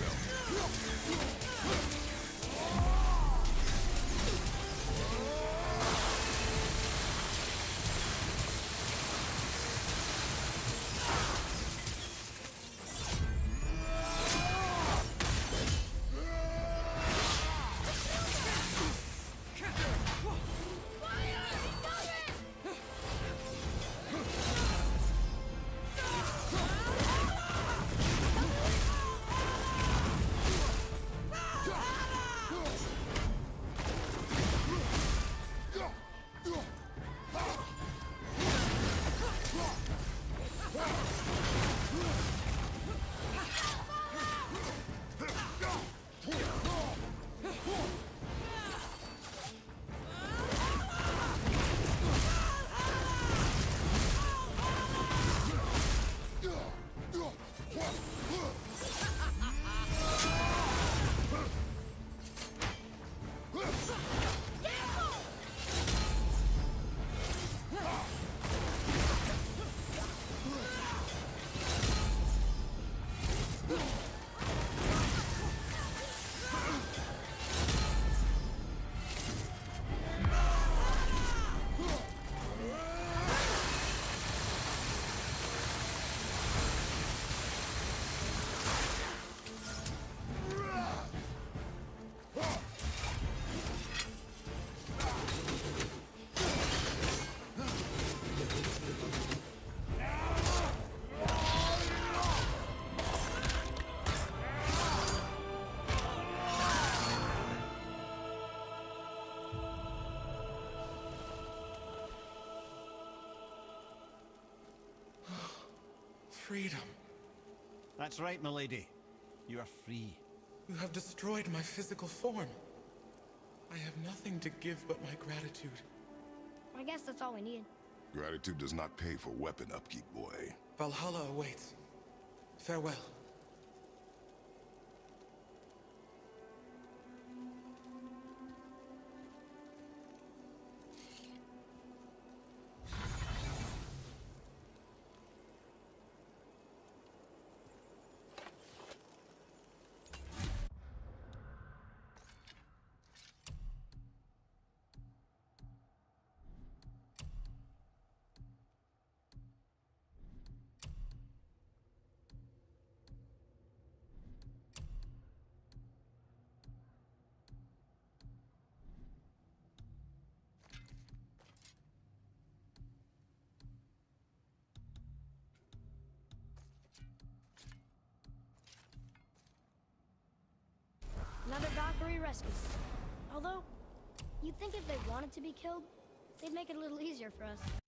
yourself. 으악! Freedom. That's right, milady. You are free. You have destroyed my physical form. I have nothing to give but my gratitude. I guess that's all we need. Gratitude does not pay for weapon upkeep, boy. Valhalla awaits. Farewell. Another Valkyrie rescue. Although, you'd think if they wanted to be killed, they'd make it a little easier for us.